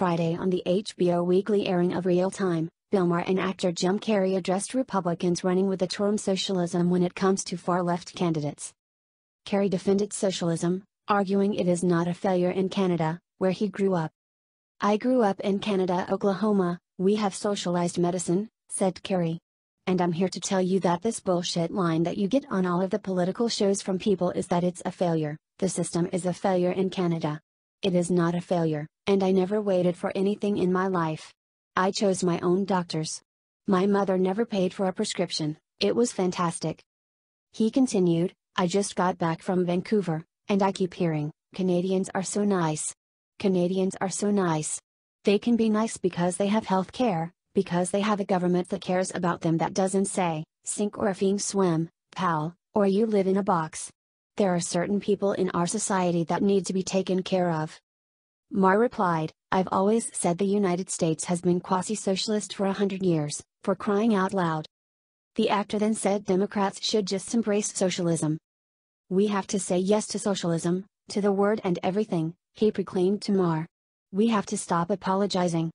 Friday on the HBO weekly airing of Real Time, Bill Maher and actor Jim Carrey addressed Republicans running with the term socialism when it comes to far left candidates. Carrey defended socialism, arguing it is not a failure in Canada, where he grew up. I grew up in Canada, Oklahoma, we have socialized medicine, said Carrey. And I'm here to tell you that this bullshit line that you get on all of the political shows from people is that it's a failure, the system is a failure in Canada. It is not a failure, and I never waited for anything in my life. I chose my own doctors. My mother never paid for a prescription, it was fantastic. He continued, I just got back from Vancouver, and I keep hearing, Canadians are so nice. Canadians are so nice. They can be nice because they have health care, because they have a government that cares about them that doesn't say, sink or effing swim, pal, or you live in a box. There are certain people in our society that need to be taken care of. Maher replied, I've always said the United States has been quasi socialist for a hundred years, for crying out loud. The actor then said Democrats should just embrace socialism. We have to say yes to socialism, to the word and everything, he proclaimed to Maher. We have to stop apologizing.